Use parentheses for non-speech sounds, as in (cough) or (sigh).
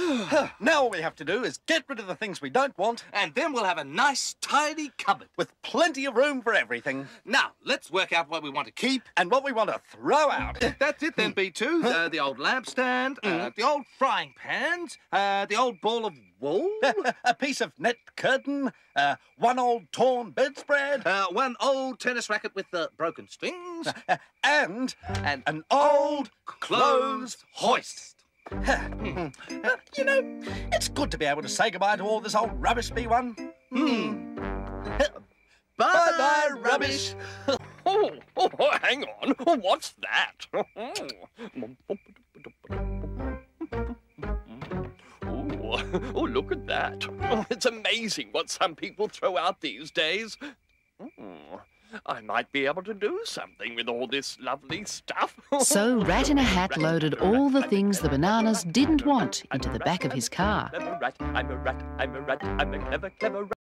(sighs) now all we have to do is get rid of the things we don't want And then we'll have a nice, tidy cupboard. with plenty of room for everything Now, let's work out what we want to keep. and what we want to throw out. (laughs) That's it then, B2. (laughs) Uh, the old lampstand, uh, the old frying pans, uh, the old ball of wool, (laughs) a piece of net curtain, uh, one old torn bedspread, uh, one old tennis racket with the broken strings, uh, and and an old clothes hoist. Uh, (laughs) you know, it's good to be able to say goodbye to all this old rubbish, B1. Hmm. (laughs) Bye-bye, rubbish. (laughs) Oh, oh, hang on. What's that? Oh, oh, look at that. It's amazing what some people throw out these days. Oh, I might be able to do something with all this lovely stuff. So Rat in a Hat loaded all the things the bananas didn't want into the back of I'm his a car. rat, I'm a rat, I'm a rat, I'm a clever, clever rat.